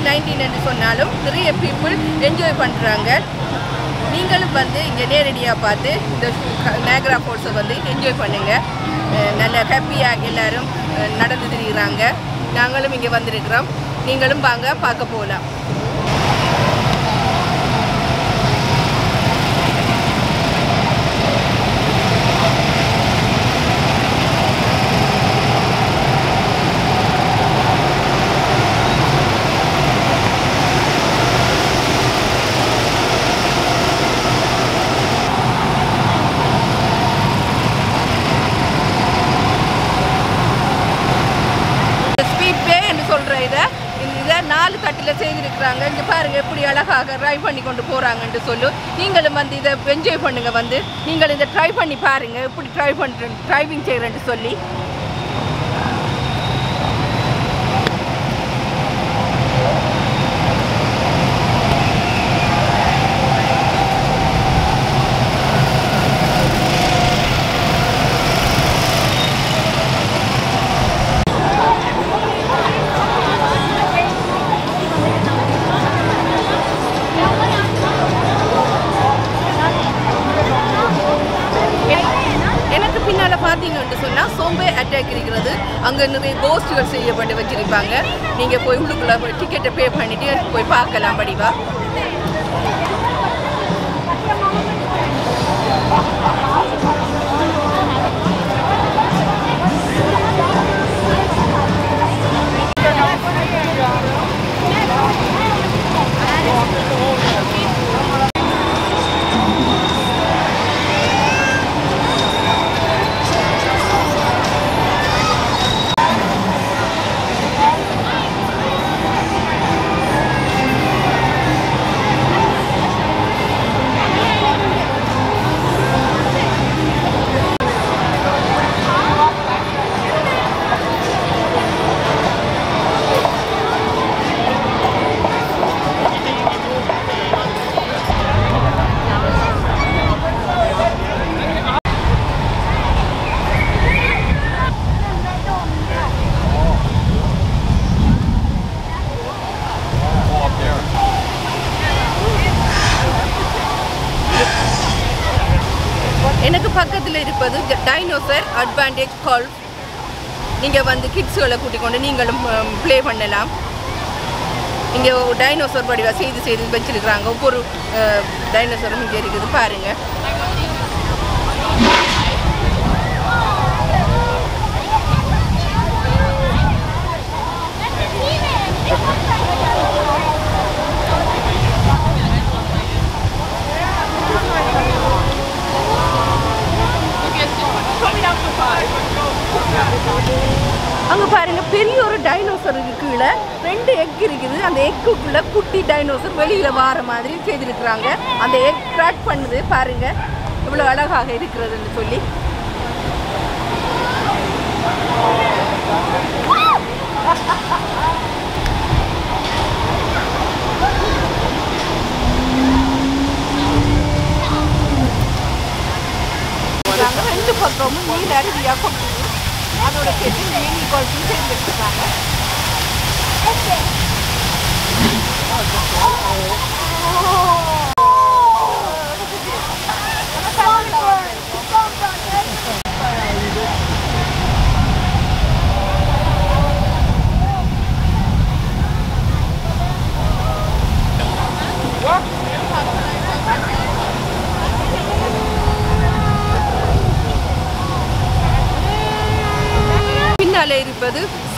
Covid nineteen என்று சொன்னாலும் நிறைய பீப்புள் என்ஜாய் பண்ணுறாங்க நீங்களும் வந்து இங்கே நேரடியாக பார்த்து இந்த நேக்ரா ஃபோர்ஸை வந்து என்ஜாய் பண்ணுங்கள் நல்ல ஹாப்பியாக எல்லோரும் நடந்து திரிகிறாங்க நாங்களும் இங்கே வந்திருக்கிறோம். நீங்களும் வாங்க பார்க்க போகலாம் ஸ்பீட் பே என்று சொல்கிற இதை இதை நாலு தட்டில் செய்திருக்கிறாங்க இங்கே பாருங்க எப்படி ட்ரை ட்ரைவ் பண்ணி கொண்டு போகிறாங்கன்ட்டு சொல்லு. நீங்களும் வந்து இதை என்ஜாய் பண்ணுங்கள் வந்து. நீங்கள் இதை ட்ரை பண்ணி பாருங்கள் எப்படி ட்ரை பண்ணுற ட்ரைவிங் செய்கிறேன்ட்டு சொல்லி. பார்த்தீங்கன்னு சொன்னால் சோம்பே அட்டாக் இருக்கிறது. அங்கே நிறைய கோஸ்ட்டுகள் செய்யப்பட்டு வச்சிருப்பாங்க. நீங்கள் போய் உள்ளுக்குள்ளே போய் டிக்கெட்டை பே பண்ணிவிட்டு போய் பார்க்கலாம் படிவா. அட்வான்டேஜ் கால் நீங்கள் வந்து கிட்ஸுகளை கூட்டிக் கொண்டு நீங்களும் ப்ளே பண்ணலாம். இங்கே டைனோசர் வடிவா செய்து செய்து வச்சிருக்கிறாங்க. ஒவ்வொரு டைனோசரும் இங்கே இருக்குது. பாருங்கள் அங்கே பாருங்க பெரிய ஒரு டைனோசர் கீழே. ரெண்டு எக் இருக்குது. அந்த எக்குள்ள குட்டி டைனோசர் வெளியில வார மாதிரி செய்திருக்கிறாங்க. அந்த எக் ட்ராக் பண்ணுது பாருங்க. இவ்வளோ அழகாக இருக்கிறதுன்னு சொல்லி. ரெண்டு பக்கமும் நீர் அருவியாக கொண்டு அதோட 걸 주세 요, 그거 는. 했 대. 어, 좋 고.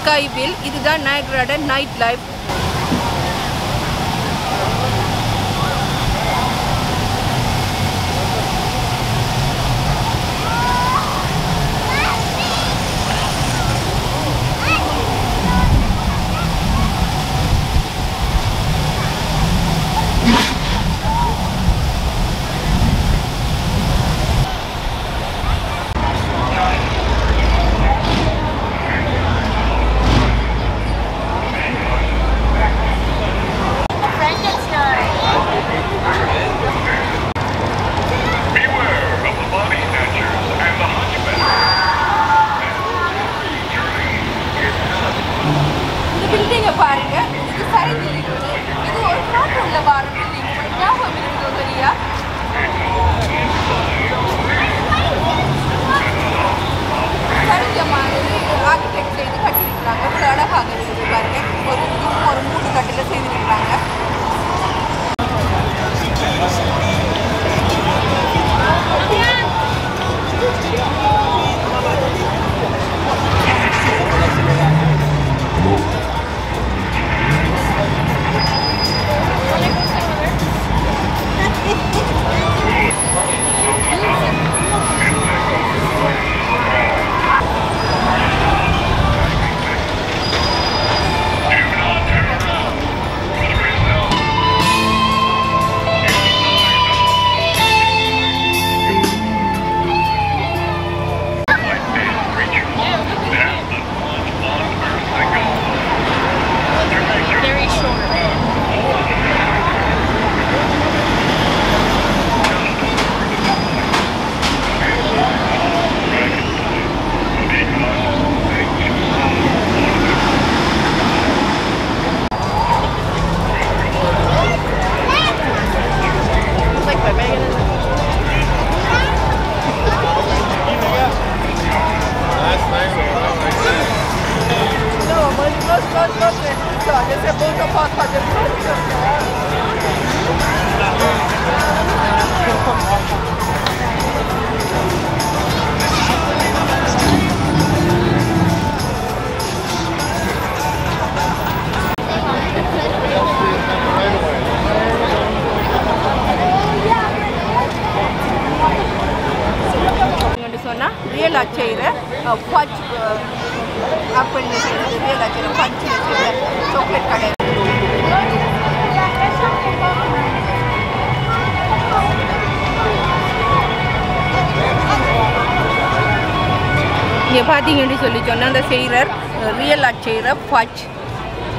ஸ்கைவில் இதுதான் நயக்ராட night life. proposta del real ಇದೆ ಕ್ವಾಚ್ ಆಪಲ್ ರಿಯಲ್ ಆಚೆ ಕ್ವಾಂಚ್ ಇದೆ ಚಾಕ್ಲೇಟ್ ಕಡೆ இங்கே பார்த்தீங்கன்னு சொல்லி சொன்னால் அந்த செய்கிற ரியலாக செய்கிற பச்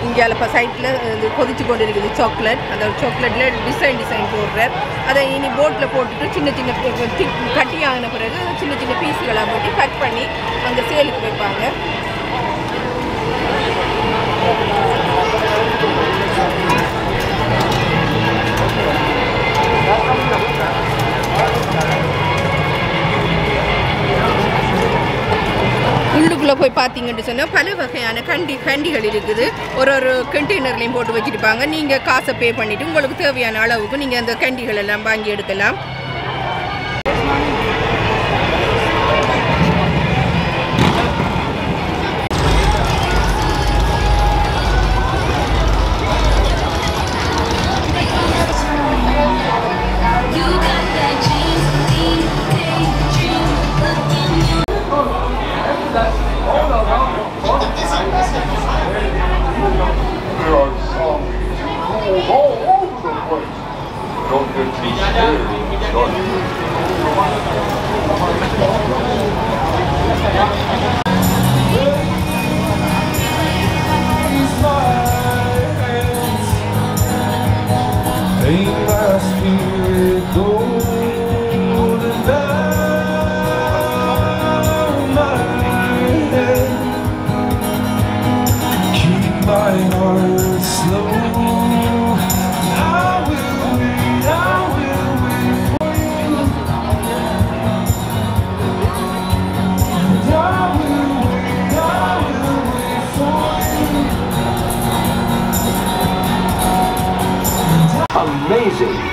இந்தியாவில் இப்போ சைட்டில் இது கொதிச்சு கொண்டு இருக்குது சாக்லேட் அந்த சாக்லேட்டில் டிசைன் டிசைன் போடுறார். அதை இனி போட்டில் போட்டுட்டு சின்ன சின்ன திக் கட்டி ஆகின பிறகு சின்ன சின்ன பீஸுகளாக போட்டு கட் பண்ணி அங்கே சேலுக்கு வைப்பாங்க. இதுக்குள்ளே போய் பார்த்தீங்கன்னு சொன்னால் பல வகையான கண்டி கண்டிகள் இருக்குது. ஒரு ஒரு கண்டெய்னர்லையும் போட்டு வச்சுருப்பாங்க. நீங்கள் காசை பே பண்ணிவிட்டு உங்களுக்கு தேவையான அளவுக்கு நீங்கள் அந்த கண்டிகள் எல்லாம் வாங்கி எடுக்கலாம்.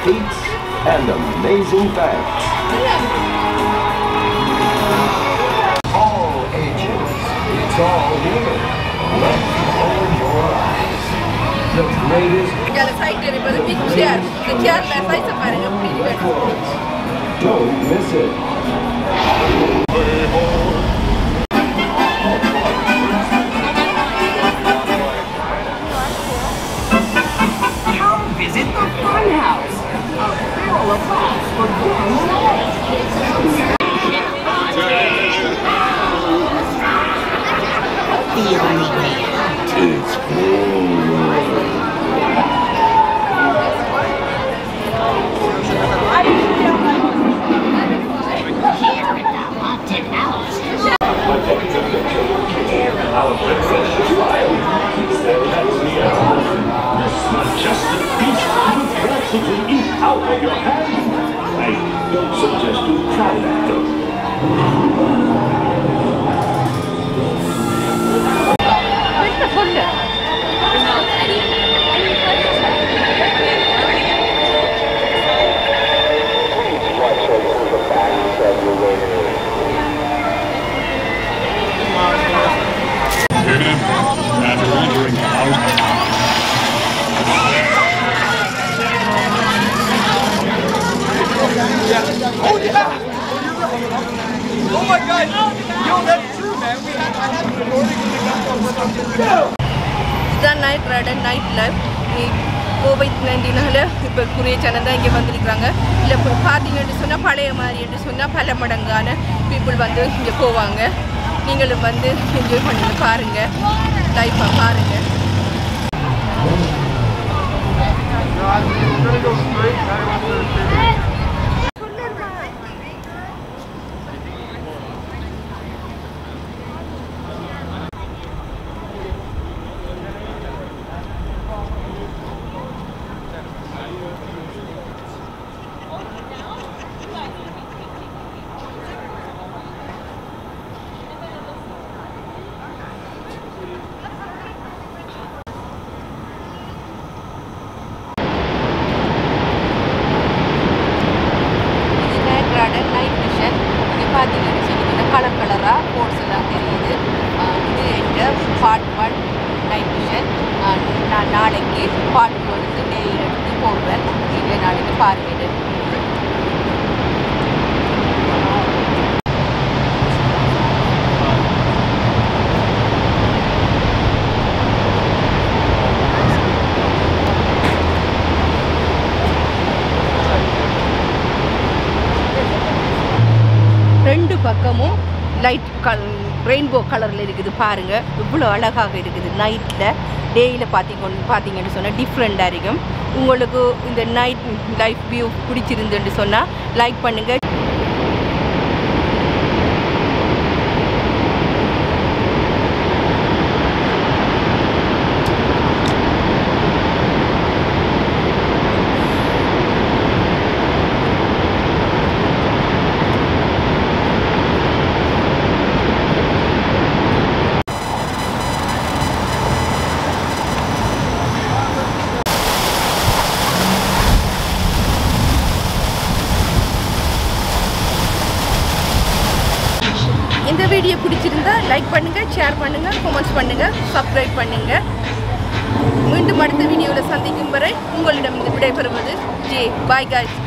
feats and amazing facts. All ages, it's all here. Let open your eyes. The greatest... याला साईड करे बरं मी चेअर ते चेअरला असायचं पाहिजे it. Don't miss it. Yeah. Oh yeah. Oh my God. Yo, that's true, man. We had I had recording in the laptop with us. இதுதான் night ride night life நீ கோவிட் நைன்டீனால் இப்போ குரிய ஜனம் தான் இங்கே வந்துருக்குறாங்க இல்லை இப்போ பார்த்தீங்கன்னு சொன்னால் பழைய மாதிரி என்று சொன்னால் பல மடங்கான பீப்புள் வந்து இங்கே போவாங்க நீங்களும் வந்து என்ஜாய் பண்ணுங்கள் பாருங்கள் லைஃப்பாக பாருங்கள் லைட் கல் ரெயின்போ கலரில் இருக்குது பாருங்கள் இவ்வளோ அழகாக இருக்குது. நைட்டில் டேயில் பார்த்திங்க பார்த்தீங்கன்னு சொன்னால் டிஃப்ரெண்ட்டாக இருக்கும். உங்களுக்கு இந்த நைட் லைஃப் வியூ பிடிச்சிருந்துன்னு சொன்னால் லைக் பண்ணுங்கள் இந்த வீடியோ பிடிச்சிருந்தா லைக் பண்ணுங்கள் ஷேர் பண்ணுங்கள் கமெண்ட்ஸ் பண்ணுங்கள் சப்ஸ்கிரைப் பண்ணுங்கள் மீண்டும் அடுத்த வீடியோவில் சந்திக்கும் வரை உங்களிடம் விடைபெறுவது ஜே பாய் காய்ஸ்